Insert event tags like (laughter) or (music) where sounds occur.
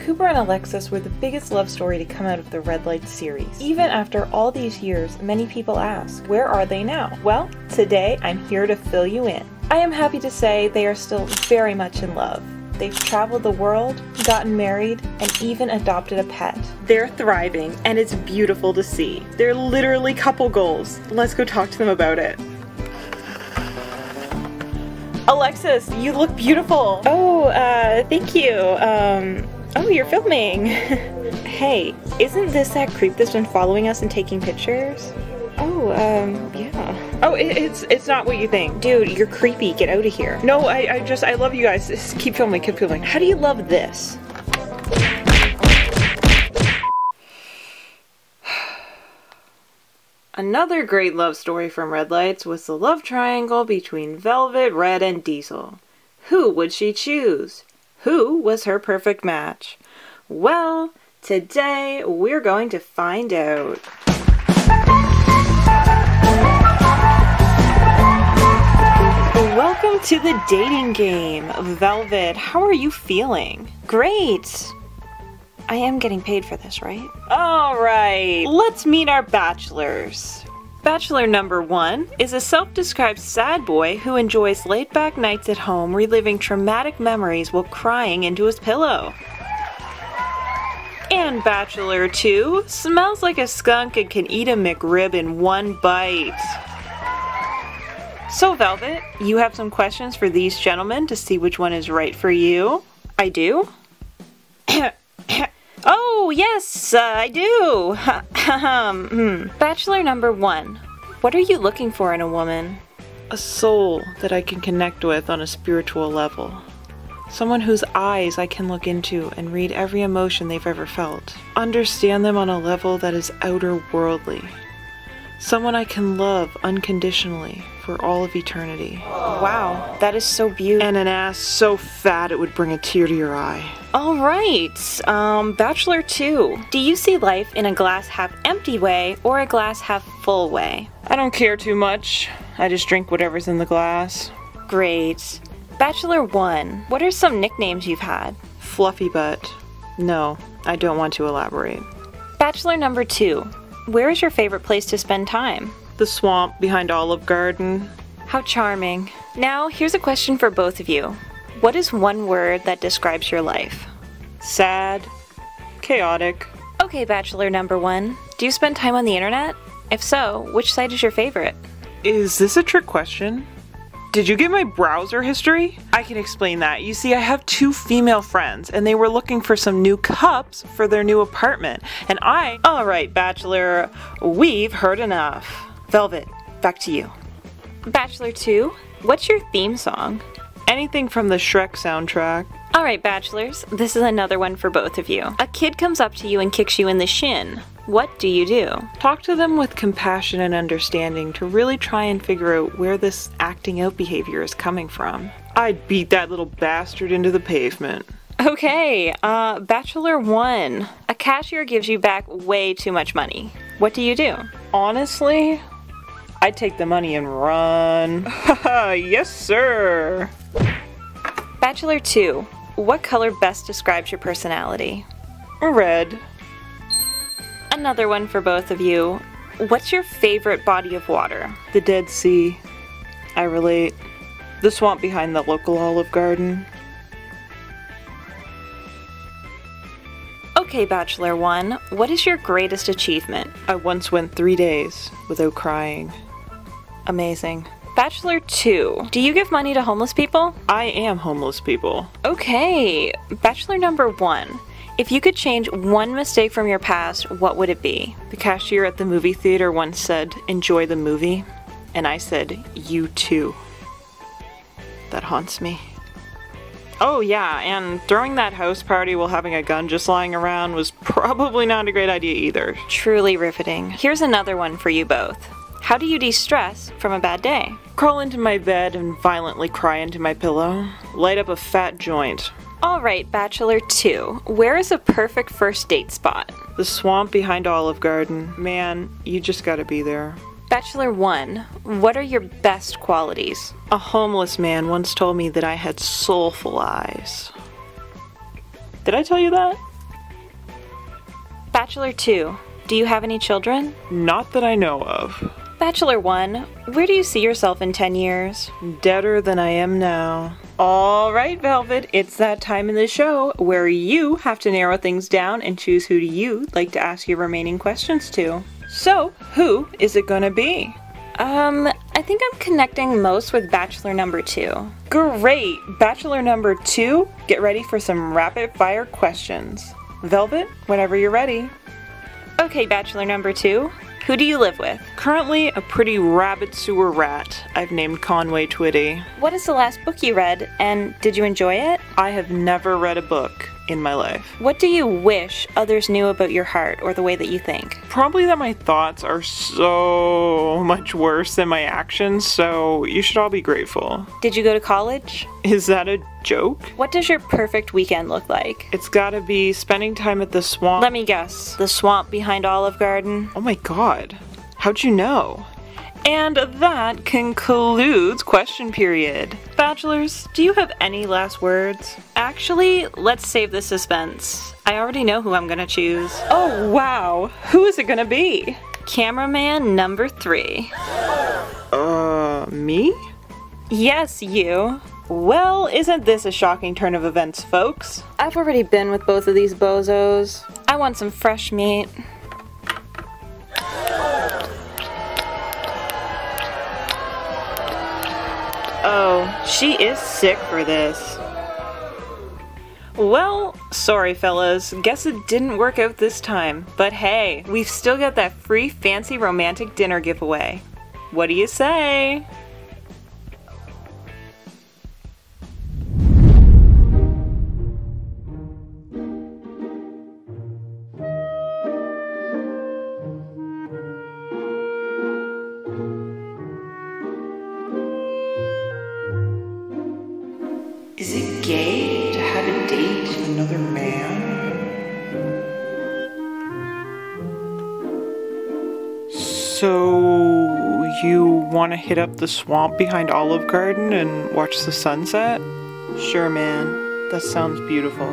Cooper and Alexis were the biggest love story to come out of the Red Light series. Even after all these years, many people ask, where are they now? Well, today I'm here to fill you in. I am happy to say they are still very much in love. They've traveled the world, gotten married, and even adopted a pet. They're thriving, and it's beautiful to see. They're literally couple goals. Let's go talk to them about it. Alexis, you look beautiful. Oh, uh, thank you. Um, oh, you're filming. (laughs) hey, isn't this that creep that's been following us and taking pictures? Oh, um, yeah. Oh, it, it's it's not what you think. Dude, you're creepy. Get out of here. No, I, I just, I love you guys. Just keep filming, keep filming. How do you love this? Another great love story from Red Lights was the love triangle between Velvet, Red, and Diesel. Who would she choose? Who was her perfect match? Well, today we're going to find out. Welcome to the dating game. Velvet, how are you feeling? Great. I am getting paid for this, right? Alright, let's meet our bachelors. Bachelor number one is a self described sad boy who enjoys laid back nights at home reliving traumatic memories while crying into his pillow. And Bachelor 2 smells like a skunk and can eat a McRib in one bite. So, Velvet, you have some questions for these gentlemen to see which one is right for you. I do? Oh, yes, uh, I do. (laughs) Hmm. Bachelor number one. What are you looking for in a woman? A soul that I can connect with on a spiritual level. Someone whose eyes I can look into and read every emotion they've ever felt. Understand them on a level that is outer worldly. Someone I can love unconditionally for all of eternity. Wow, that is so beautiful. And an ass so fat it would bring a tear to your eye. All right, um, Bachelor 2. Do you see life in a glass half empty way or a glass half full way? I don't care too much. I just drink whatever's in the glass. Great. Bachelor 1. What are some nicknames you've had? Fluffy butt. No, I don't want to elaborate. Bachelor number 2. Where is your favorite place to spend time? The swamp behind Olive Garden. How charming. Now, here's a question for both of you. What is one word that describes your life? Sad. Chaotic. Okay, Bachelor number one. Do you spend time on the internet? If so, which site is your favorite? Is this a trick question? Did you get my browser history? I can explain that. You see, I have two female friends, and they were looking for some new cups for their new apartment. And I. Alright, Bachelor, we've heard enough. Velvet, back to you. Bachelor 2, what's your theme song? Anything from the Shrek soundtrack. Alright, Bachelors, this is another one for both of you. A kid comes up to you and kicks you in the shin. What do you do? Talk to them with compassion and understanding to really try and figure out where this acting out behavior is coming from. I'd beat that little bastard into the pavement. Okay, uh, Bachelor 1. A cashier gives you back way too much money. What do you do? Honestly, I'd take the money and run. (laughs) yes, sir. Bachelor 2. What color best describes your personality? Red. Another one for both of you. What's your favorite body of water? The Dead Sea. I relate. The swamp behind the local Olive Garden. Okay, Bachelor 1, what is your greatest achievement? I once went three days without crying. Amazing. Bachelor 2, do you give money to homeless people? I am homeless people. Okay, Bachelor number 1. If you could change one mistake from your past, what would it be? The cashier at the movie theater once said, Enjoy the movie. And I said, You too. That haunts me. Oh, yeah, and throwing that house party while having a gun just lying around was (laughs) probably not a great idea either. Truly riveting. Here's another one for you both. How do you de stress from a bad day? Crawl into my bed and violently cry into my pillow. Light up a fat joint. Alright, Bachelor 2. Where is a perfect first date spot? The swamp behind Olive Garden. Man, you just gotta be there. Bachelor 1, what are your best qualities? A homeless man once told me that I had soulful eyes. Did I tell you that? Bachelor 2, do you have any children? Not that I know of. Bachelor 1, where do you see yourself in 10 years? Deader than I am now. All right, Velvet, it's that time in the show where you have to narrow things down and choose who do you like to ask your remaining questions to. So, who is it gonna be? Um, I think I'm connecting most with Bachelor number 2. Great! Bachelor number two, get ready for some rapid fire questions. Velvet, whenever you're ready. Okay, Bachelor number 2, who do you live with? Currently a pretty rabbit sewer rat I've named Conway Twitty. What is the last book you read, and did you enjoy it? I have never read a book in my life. What do you wish others knew about your heart or the way that you think? Probably that my thoughts are so (laughs) much worse than my actions, so you should all be grateful. Did you go to college? Is that a joke? What does your perfect weekend look like? It's gotta be spending time at the swamp. Let me guess. The swamp behind Olive Garden? oh my god. How'd you know? And that concludes question period. Bachelors, do you have any last words? Actually, let's save the suspense. I already know who I'm gonna choose. Oh wow, who is it gonna be? Cameraman number 3. Uh, me? Yes, you. Well, isn't this a shocking turn of events, folks? I've already been with both of these bozos. I want some fresh meat. She is sick for this. Well, sorry fellas, guess it didn't work out this time. But hey, we've still got that free fancy romantic dinner giveaway. What do you say? Another man? So, you want to hit up the swamp behind Olive Garden and watch the sunset? Sure, man. That sounds beautiful.